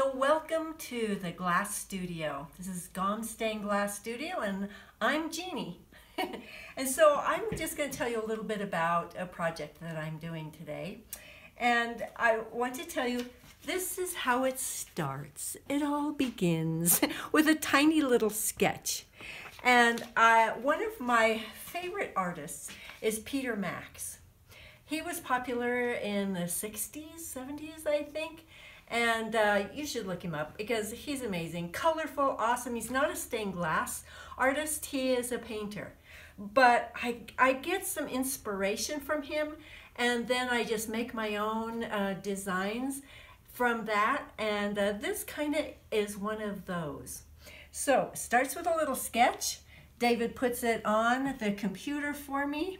So welcome to the Glass Studio. This is Gomm Stained Glass Studio and I'm Jeannie. and so I'm just going to tell you a little bit about a project that I'm doing today. And I want to tell you this is how it starts. It all begins with a tiny little sketch. And I, one of my favorite artists is Peter Max. He was popular in the 60s, 70s, I think. And uh, you should look him up because he's amazing, colorful, awesome. He's not a stained glass artist, he is a painter. But I, I get some inspiration from him and then I just make my own uh, designs from that. And uh, this kind of is one of those. So starts with a little sketch. David puts it on the computer for me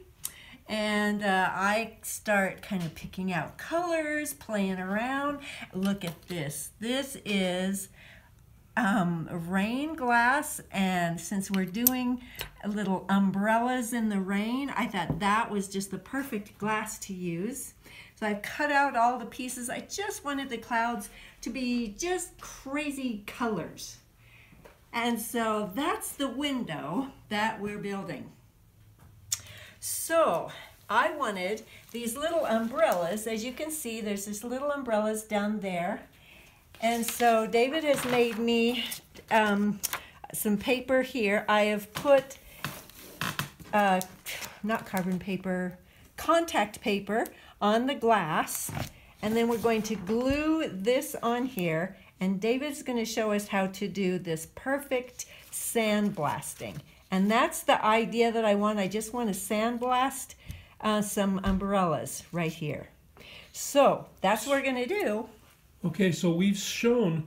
and uh, I start kind of picking out colors, playing around. Look at this. This is um, rain glass, and since we're doing little umbrellas in the rain, I thought that was just the perfect glass to use. So I've cut out all the pieces. I just wanted the clouds to be just crazy colors. And so that's the window that we're building. So I wanted these little umbrellas. As you can see, there's these little umbrellas down there. And so David has made me um, some paper here. I have put, uh, not carbon paper, contact paper on the glass. And then we're going to glue this on here. And David's going to show us how to do this perfect sandblasting. And that's the idea that I want. I just want to sandblast uh, some umbrellas right here. So that's what we're going to do. Okay, so we've shown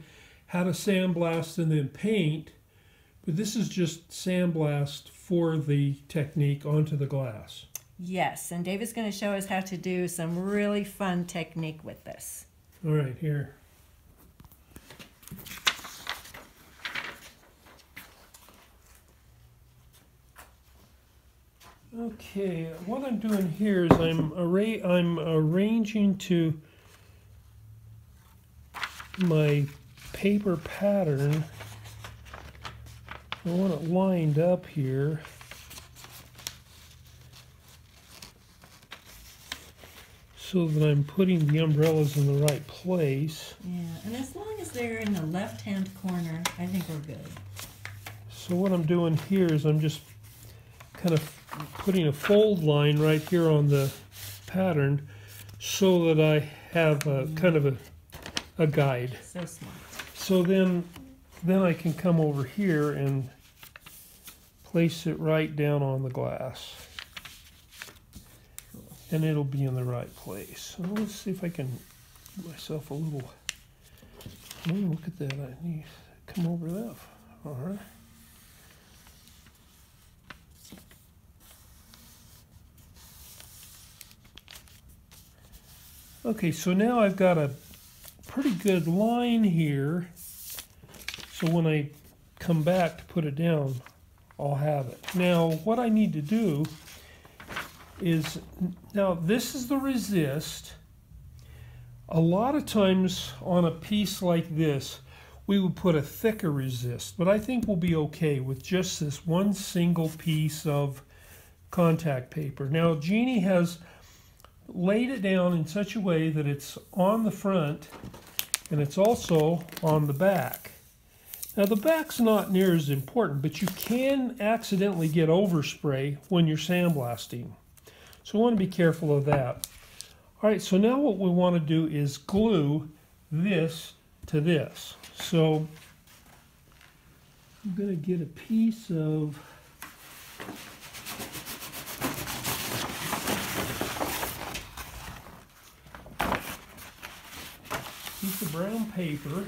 how to sandblast and then paint, but this is just sandblast for the technique onto the glass. Yes, and David's going to show us how to do some really fun technique with this. All right, here. Okay, what I'm doing here is I'm array I'm arranging to my paper pattern. I want it lined up here. So that I'm putting the umbrellas in the right place. Yeah, and as long as they're in the left-hand corner, I think we're good. So what I'm doing here is I'm just kind of putting a fold line right here on the pattern so that I have a kind of a, a guide. So smart. So then, then I can come over here and place it right down on the glass. And it'll be in the right place. So let's see if I can give myself a little, oh, look at that, I need to come over that, all right. Okay, so now I've got a pretty good line here. So when I come back to put it down, I'll have it. Now, what I need to do is, now this is the resist. A lot of times on a piece like this, we would put a thicker resist, but I think we'll be okay with just this one single piece of contact paper. Now, Jeannie has laid it down in such a way that it's on the front and it's also on the back. Now the back's not near as important, but you can accidentally get overspray when you're sandblasting. So we want to be careful of that. All right, so now what we want to do is glue this to this. So I'm going to get a piece of piece of brown paper.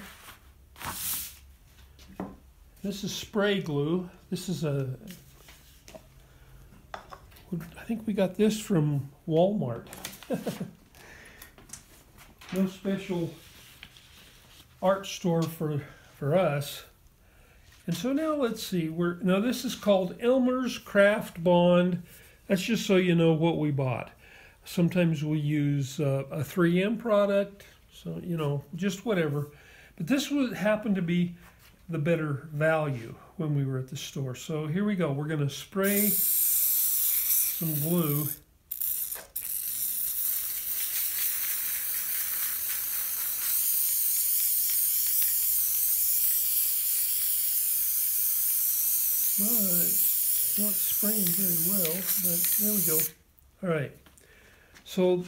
This is spray glue. This is a, I think we got this from Walmart. no special art store for, for us. And so now let's see, we're, now this is called Elmer's Craft Bond. That's just so you know what we bought. Sometimes we use uh, a 3M product, so, you know, just whatever. But this would happen to be the better value when we were at the store. So here we go. We're going to spray some glue. But it's not spraying very well, but there we go. All right. So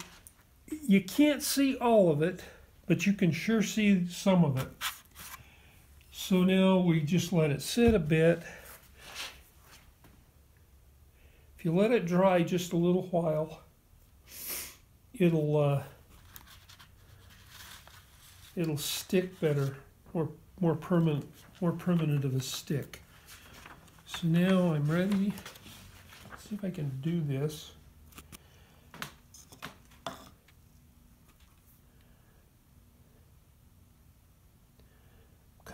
you can't see all of it, but you can sure see some of it. So now we just let it sit a bit. If you let it dry just a little while, it'll uh, it'll stick better, more more permanent, more permanent of a stick. So now I'm ready. Let's see if I can do this.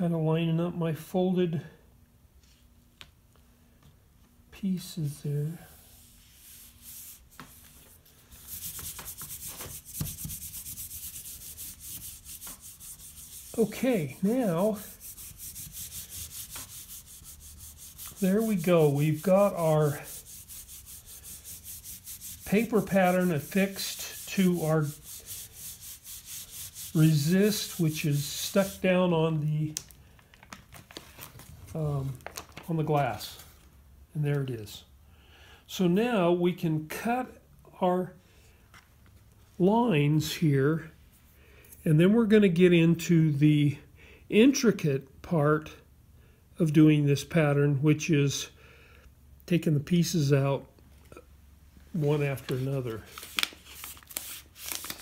Kind of lining up my folded pieces there. Okay, now there we go. We've got our paper pattern affixed to our resist, which is stuck down on the um, on the glass, and there it is. So now we can cut our lines here, and then we're going to get into the intricate part of doing this pattern, which is taking the pieces out one after another.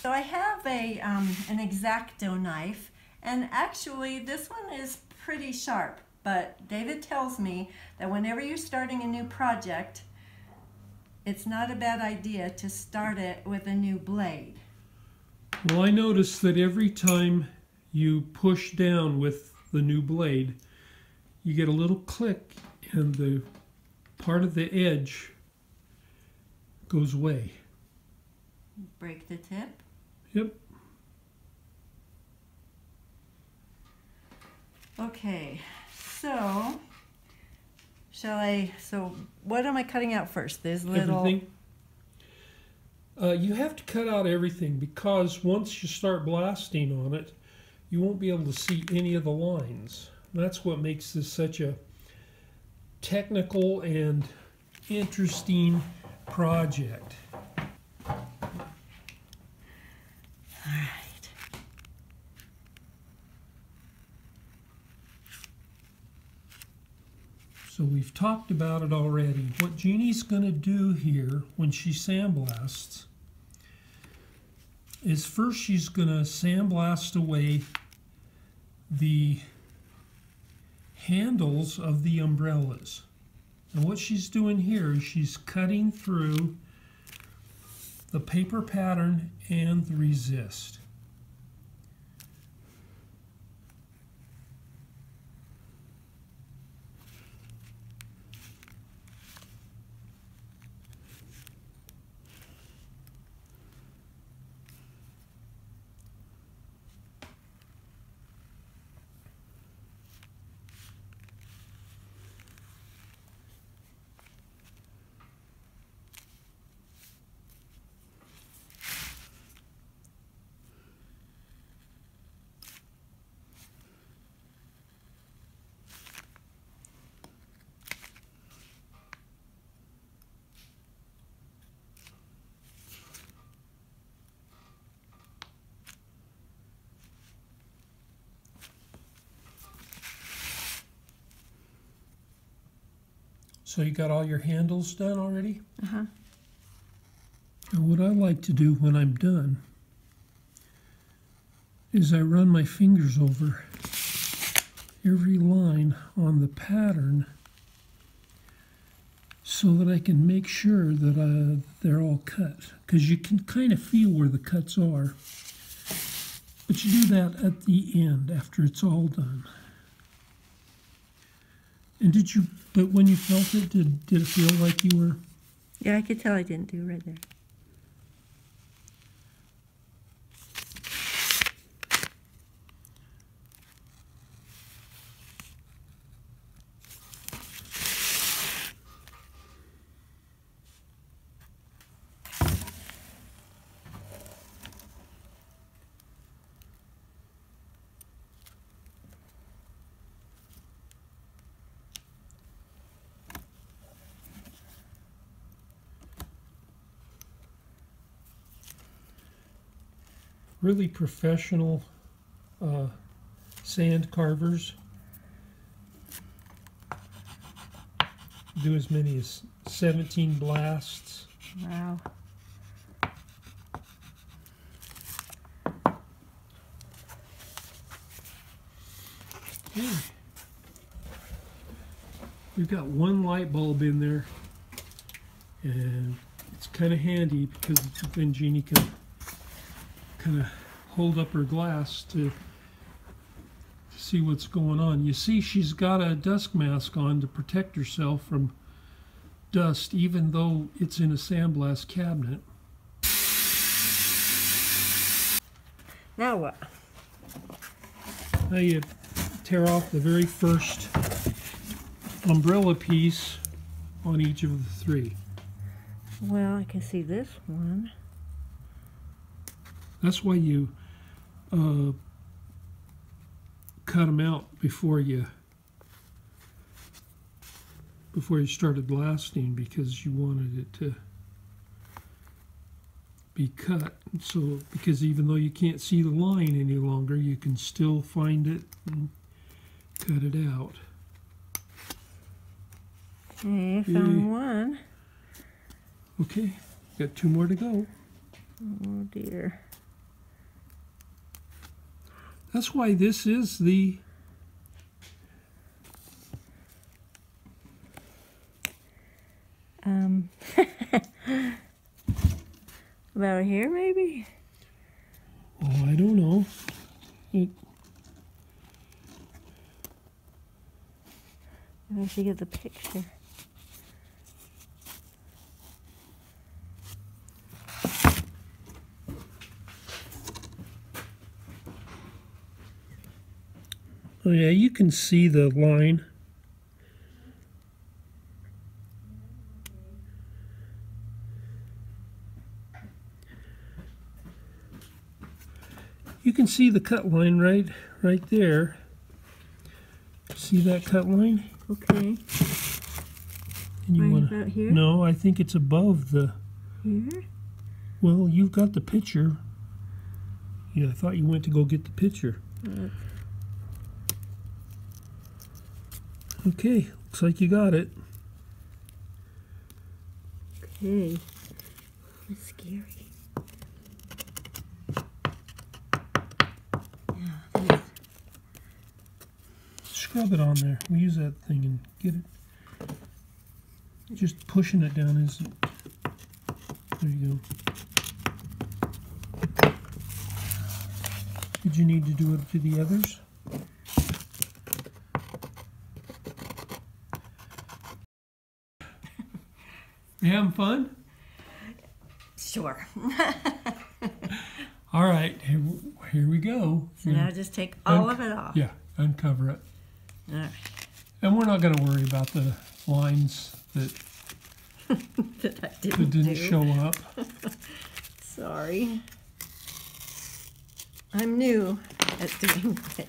So I have a um, an X-Acto knife, and actually this one is pretty sharp. But David tells me that whenever you're starting a new project, it's not a bad idea to start it with a new blade. Well, I noticed that every time you push down with the new blade, you get a little click and the part of the edge goes away. Break the tip. Yep. Okay, so shall I? So what am I cutting out first? This little. Everything. Uh, you have to cut out everything because once you start blasting on it, you won't be able to see any of the lines. That's what makes this such a technical and interesting project. So we've talked about it already. What Jeannie's going to do here when she sandblasts is first she's going to sandblast away the handles of the umbrellas. And what she's doing here is she's cutting through the paper pattern and the resist. So you got all your handles done already? Uh-huh. And what I like to do when I'm done is I run my fingers over every line on the pattern so that I can make sure that uh, they're all cut. Because you can kind of feel where the cuts are. But you do that at the end after it's all done. And did you, but when you felt it, did, did it feel like you were, Yeah, I could tell I didn't do right there. Really professional uh, sand carvers do as many as 17 blasts. Wow. Okay. We've got one light bulb in there, and it's kind of handy because then Jeannie can kind of hold up her glass to see what's going on. You see, she's got a dust mask on to protect herself from dust, even though it's in a sandblast cabinet. Now what? Now you uh, tear off the very first umbrella piece on each of the three. Well, I can see this one. That's why you uh, cut them out before you before you started blasting because you wanted it to be cut. So because even though you can't see the line any longer, you can still find it and cut it out. Found one. Okay, got two more to go. Oh dear. That's why this is the Um, about here, maybe? oh I don't know. It, I should get the picture. Oh yeah, you can see the line. You can see the cut line right right there. See that cut line? Okay. And you Right wanna about here? No, I think it's above the Here? well, you've got the picture. Yeah, I thought you went to go get the picture. Uh, Okay, looks like you got it. okay. That's scary. Yeah, Scrub it on there. We use that thing and get it. Just pushing it down isn't. There you go. Did you need to do it to the others? Having fun? Sure. All right, here, here we go. So now just take all of it off. Yeah, uncover it. All right. And we're not going to worry about the lines that, That I didn't, didn't do. show up. Sorry. I'm new at doing it.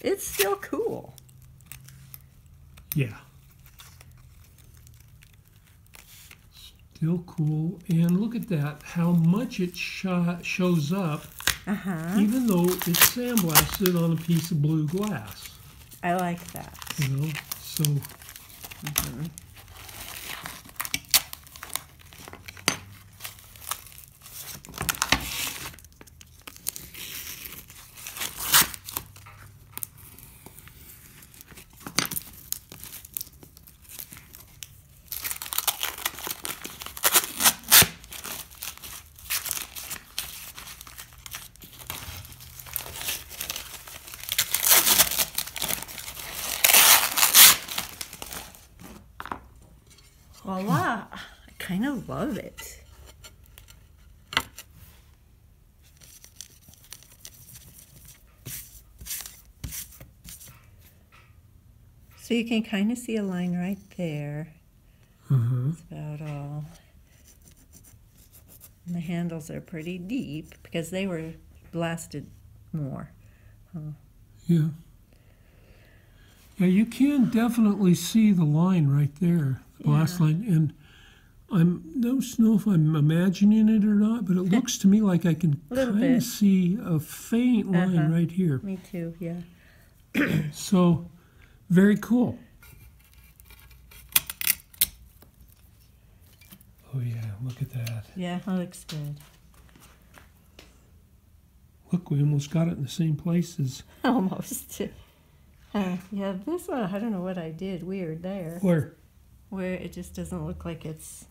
It's still cool. Yeah. Still cool. And look at that, how much it sho- shows up, Uh huh. even though it's sandblasted on a piece of blue glass. I like that. You know, so Voila! I kind of love it. So you can kind of see a line right there. uh-huh. That's about all. And the handles are pretty deep because they were blasted more. Yeah. Yeah, you can definitely see the line right there, the Yeah. line, and I'm don't know if I'm imagining it or not, but it looks to me like I can kind of see a faint line Uh-huh. right here. Me too, yeah. So, very cool. Oh yeah, look at that. Yeah, that looks good. Look, we almost got it in the same place as Almost. Uh, yeah, this one, I don't know what I did weird there. where. Where it just doesn't look like it's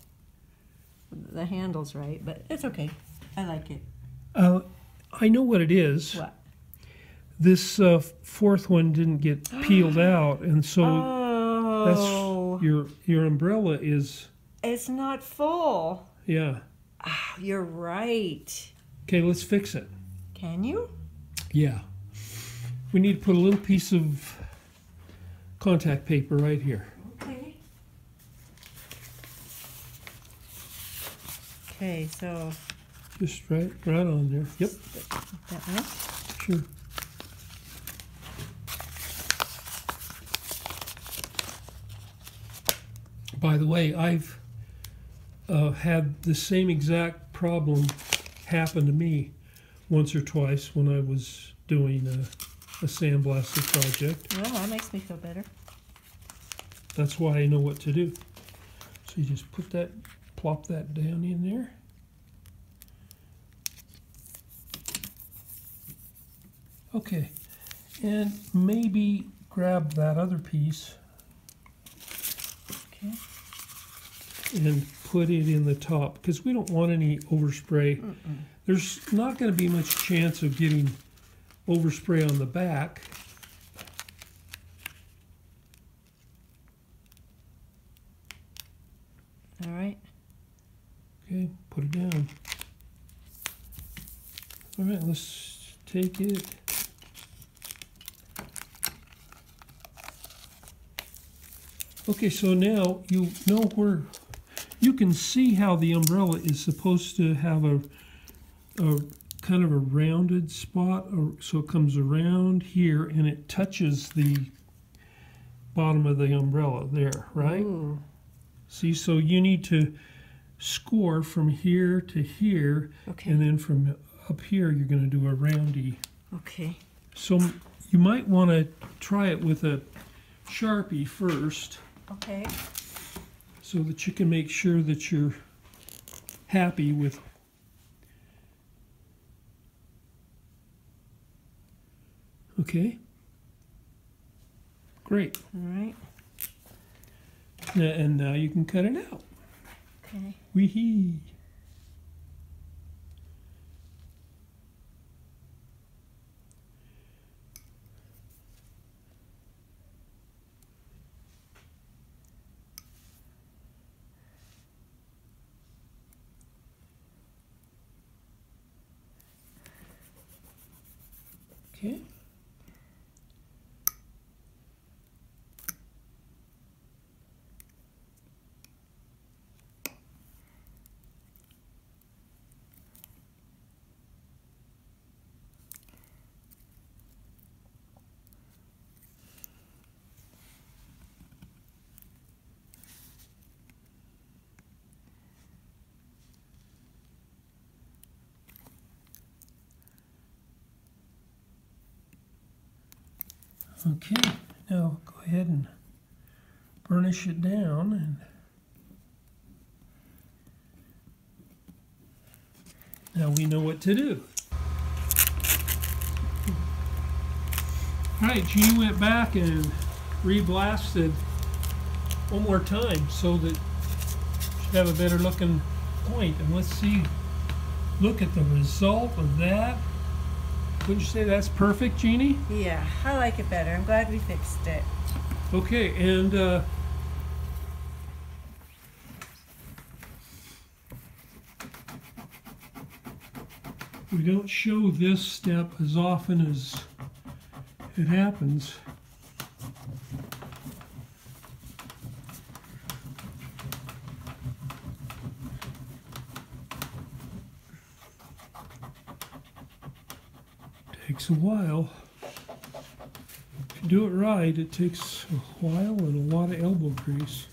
the handle's right, but it's okay. I like it. Uh, I know what it is. What? This uh, fourth one didn't get peeled out, and so oh, that's your your umbrella is it's not full. yeah. Ah, you're right. Okay, let's fix it. Can you? Yeah, we need to put a little piece of contact paper right here. Okay. Okay, so Just right, right on there. Yep, that one. sure. By the way, I've uh, had the same exact problem happen to me once or twice when I was doing a, a sandblasting project. Well, that makes me feel better. That's why I know what to do. So you just put that, plop that down in there. Okay, and maybe grab that other piece Okay. and put it in the top because we don't want any overspray. There's not going to be much chance of getting overspray on the back. All right. Okay, put it down. All right, let's take it. Okay, so now you know where you can see how the umbrella is supposed to have a, a kind of a rounded spot, or, so it comes around here and it touches the bottom of the umbrella there, right? Ooh. See, so you need to score from here to here, Okay. and then from up here, you're going to do a roundy. Okay. So you might want to try it with a Sharpie first, Okay. so that you can make sure that you're happy with. Okay. Great. All right. Now- And now you can cut it out. Okay. Wee Okay. Okay, now go ahead and burnish it down and now we know what to do. All right, Gene went back and re-blasted one more time so that should have a better looking point. And let's see, look at the result of that. Wouldn't you say that's perfect, Jeannie? Yeah, I like it better. I'm glad we fixed it. Okay, and uh, we don't show this step as often as it happens. A while. If you do it right, it takes a while and a lot of elbow grease.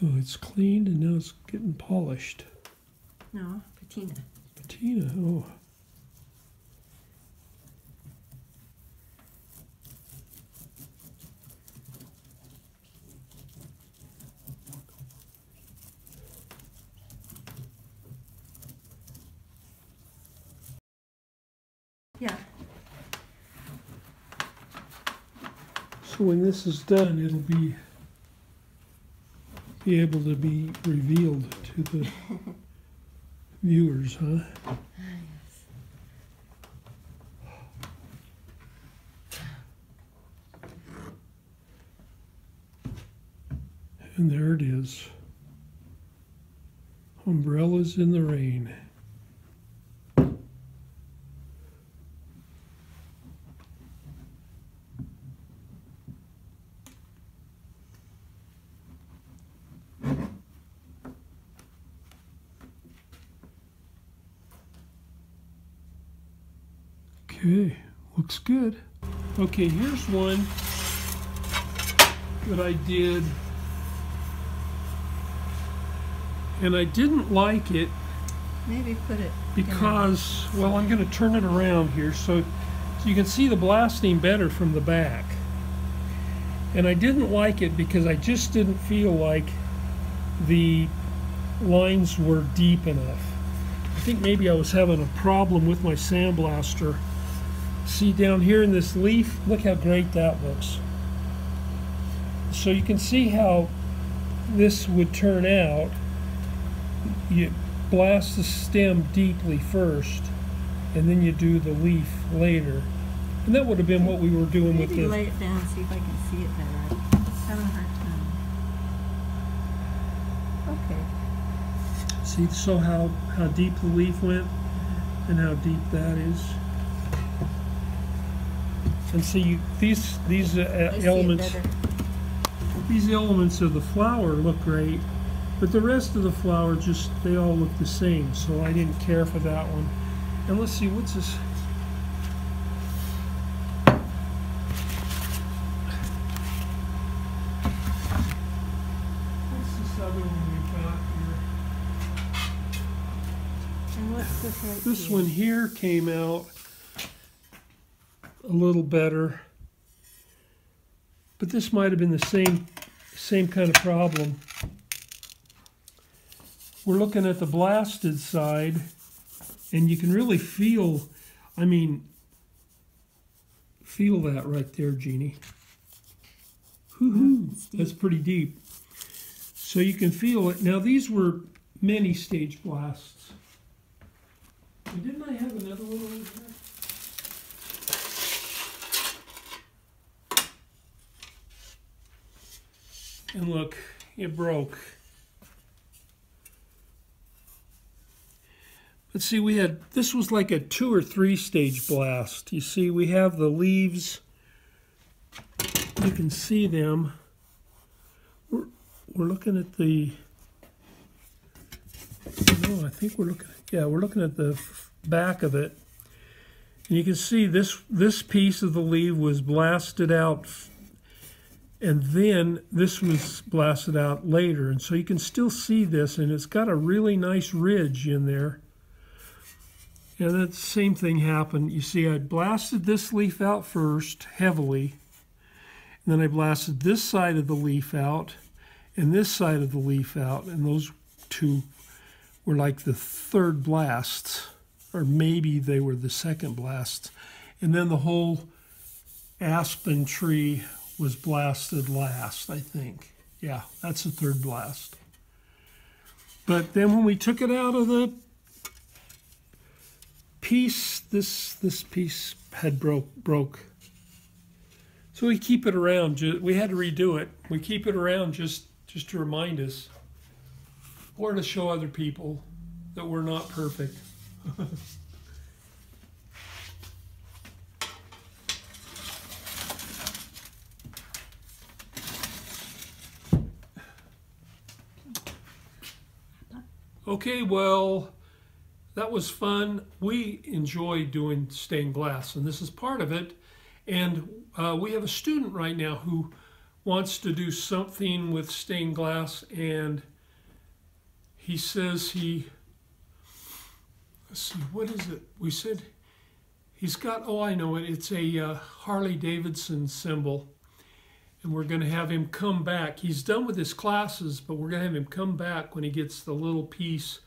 So it's cleaned and now it's getting polished. No, patina. Patina, oh. Yeah. So when this is done, it'll be be able to be revealed to the viewers, huh? And there it is. Umbrellas in the rain. Okay, looks good. Okay, here's one that I did. And I didn't like it Maybe put it. because, well, I'm going to turn it around here so, so you can see the blasting better from the back. And I didn't like it because I just didn't feel like the lines were deep enough. I think maybe I was having a problem with my sandblaster. See down here in this leaf, look how great that looks. So you can see how this would turn out. You blast the stem deeply first, and then you do the leaf later. And that would have been what we were doing with Maybe the. lay it down, see if I can see it better. I'm having a hard time. Okay. See, so how, how deep the leaf went and how deep that is. And see, these, these uh, I see it elements, these elements of the flower look great, but the rest of the flower just, they all look the same, so I didn't care for that one. And let's see, what's this? What's this other one we've got here? And what's this right This here? one here came out a little better, but this might have been the same same kind of problem. We're looking at the blasted side, and you can really feel, I mean, feel that right there, Jeannie. Hoo-hoo, it's that's pretty deep. So you can feel it. Now these were many stage blasts. And didn't I have another one over here? And look, it broke. Let's see, we had, this was like a two or three stage blast. You see, we have the leaves, you can see them. We're, we're looking at the, no, I think we're looking, yeah, we're looking at the back of it. And you can see this, this piece of the leaf was blasted out and then this was blasted out later. And so you can still see this, and it's got a really nice ridge in there. And that same thing happened. You see, I blasted this leaf out first, heavily. And then I blasted this side of the leaf out and this side of the leaf out. And those two were like the third blasts, or maybe they were the second blast. And then the whole aspen tree was blasted last, I think. Yeah, that's the third blast. But then when we took it out of the piece, this this piece had broke broke. So we keep it around. We had to redo it. We keep it around just just to remind us, or to show other people that we're not perfect. Okay, well, that was fun. We enjoy doing stained glass, and this is part of it. And uh, we have a student right now who wants to do something with stained glass, and he says he. Let's see, what is it? We said he's got. Oh, I know it. It's a uh, Harley Davidson symbol, and we're going to have him come back. He's done with his classes, but we're going to have him come back when he gets the little piece.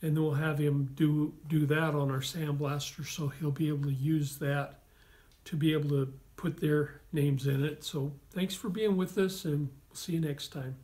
And then we'll have him do do that on our sandblaster so he'll be able to use that to be able to put their names in it. So thanks for being with us and we'll see you next time